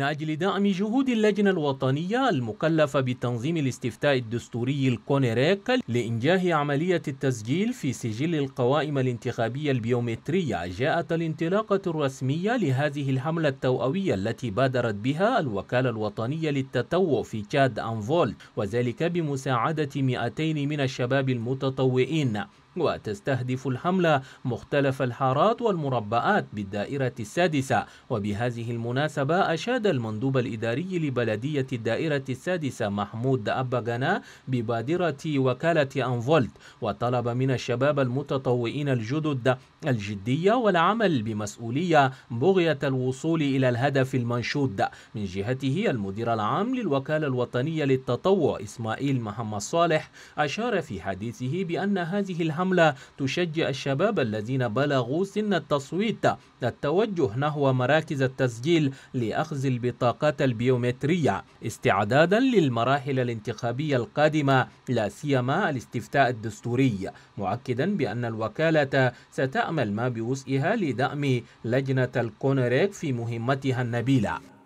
من أجل دعم جهود اللجنة الوطنية المكلفة بتنظيم الاستفتاء الدستوري الكونيريك لإنجاه عملية التسجيل في سجل القوائم الانتخابية البيومترية. جاءت الانطلاقة الرسمية لهذه الحملة التوأوية التي بادرت بها الوكالة الوطنية للتطوع في تشاد أنفولت وذلك بمساعدة 200 من الشباب المتطوعين. وتستهدف الحملة مختلف الحارات والمربعات بالدائرة السادسة. وبهذه المناسبة أشاد المندوب الإداري لبلدية الدائرة السادسة محمود أبغنا ببادرة وكالة أنفولت وطلب من الشباب المتطوعين الجدد الجدية والعمل بمسؤولية بغية الوصول إلى الهدف المنشود. من جهته المدير العام للوكالة الوطنية للتطوع إسماعيل محمد صالح أشار في حديثه بأن هذه الحملة تشجع الشباب الذين بلغوا سن التصويت التوجه نحو مراكز التسجيل لأخذ البطاقات البيومترية استعدادا للمراحل الانتخابية القادمة لا سيما الاستفتاء الدستوري مؤكدا بأن الوكالة ستعمل ما بوسعها لدعم لجنة الكونريك في مهمتها النبيلة.